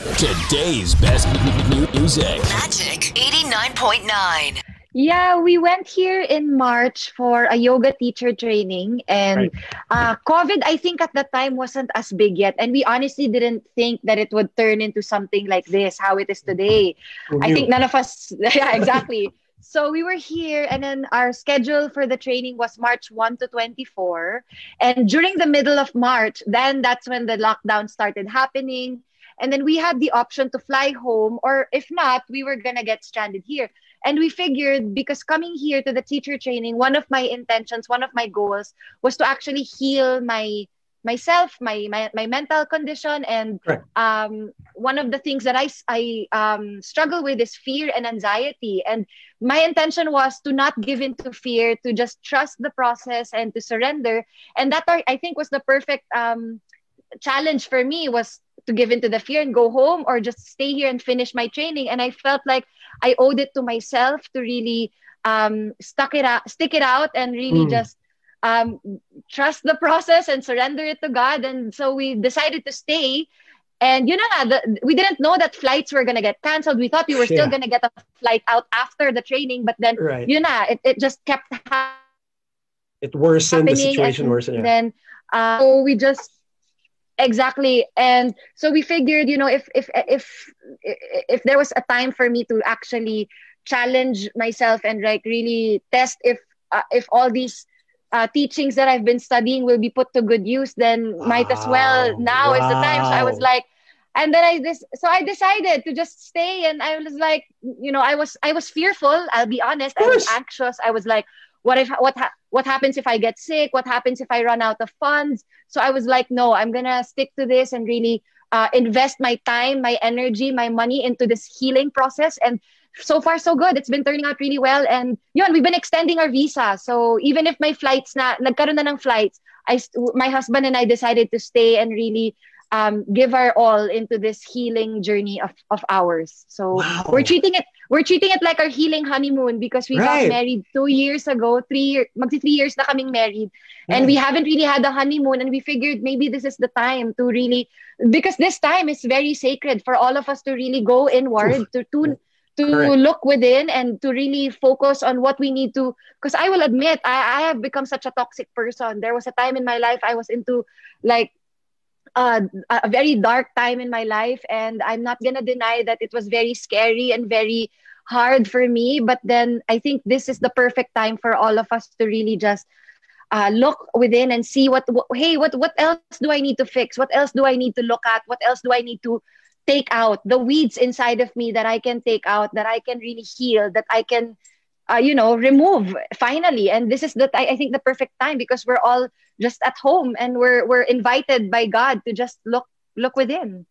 Today's best music. Magic 89.9. Yeah, we went here in March for a yoga teacher training, and uh, COVID, I think at that time wasn't as big yet, and we honestly didn't think that it would turn into something like this, how it is today. I think none of us, yeah, exactly. so we were here, and then our schedule for the training was March 1 to 24, and during the middle of March, then that's when the lockdown started happening. And then we had the option to fly home, or if not, we were gonna get stranded here. And we figured because coming here to the teacher training, one of my intentions, one of my goals was to actually heal my myself, my my, my mental condition, and Correct. um, one of the things that I I um, struggle with is fear and anxiety. And my intention was to not give in to fear, to just trust the process and to surrender. And that I think was the perfect um, challenge for me was to give into the fear and go home or just stay here and finish my training and i felt like i owed it to myself to really um stuck it out stick it out and really Mm. just um trust the process and surrender it to god and so we decided to stay and you know the, we didn't know that flights were going to get canceled we thought we were still Yeah. going to get a flight out after the training but then Right. you know it, it just kept happening It worsened the situation and worsened. Yeah. then uh, so we just exactly and so we figured you know if if if if there was a time for me to actually challenge myself and like really test if uh, if all these uh, teachings that I've been studying will be put to good use, then might as well Wow. now is the time. So I was like, and then I this so I decided to just stay, and I was like, you know, I was I was fearful. I'll be honest. I was anxious. I was like, what if what ha- what happens if I get sick? What happens if I run out of funds? So I was like, no, I'm gonna stick to this and really uh, invest my time, my energy, my money into this healing process. And so far, so good. It's been turning out really well. And yun, we've been extending our visa. So even if my flights na, nagkaroon na ng flights, I, my husband and I decided to stay and really um, give our all into this healing journey of, of ours. So Wow. we're treating it we're treating it like our healing honeymoon because we Right. got married two years ago, three year, magsi three years na kaming married. And we haven't really had a honeymoon and we figured maybe this is the time to really because this time is very sacred for all of us to really go inward to tune to Correct. look within and to really focus on what we need to because I will admit I, I have become such a toxic person. There was a time in my life I was into like uh, a very dark time in my life and i'm not gonna deny that it was very scary and very hard for me but then i think this is the perfect time for all of us to really just uh, look within and see what, what hey what what else do i need to fix? What else do i need to look at? What else do i need to take out? The weeds inside of me that i can take out that i can really heal that i can uh, you know remove finally. And this is the I, I think the perfect time because we're all just at home and we're we're invited by god to just look look within